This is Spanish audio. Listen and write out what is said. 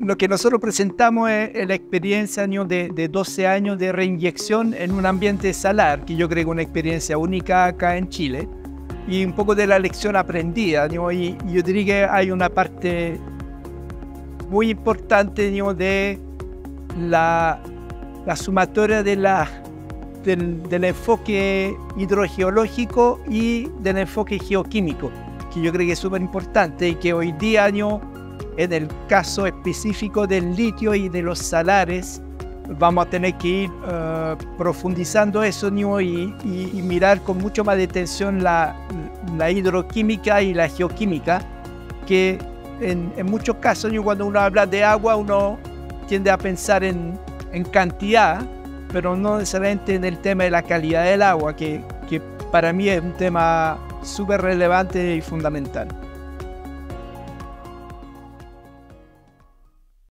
lo que nosotros presentamos es, la experiencia de, de, 12 años de reinyección en un ambiente salar, que yo creo que es una experiencia única acá en Chile, y un poco de la lección aprendida. y, yo diría que hay una parte muy importante de la, la sumatoria de la, del, del enfoque hidrogeológico y del enfoque geoquímico, que yo creo que es súper importante y que hoy día año en el caso específico del litio y de los salares, vamos a tener que ir eh, profundizando eso y, y, mirar con mucho más detención la, la hidroquímica y la geoquímica, que en, en, muchos casos cuando uno habla de agua uno tiende a pensar en, en cantidad, pero no necesariamente en el tema de la calidad del agua, que, que para mí es un tema súper relevante y fundamental.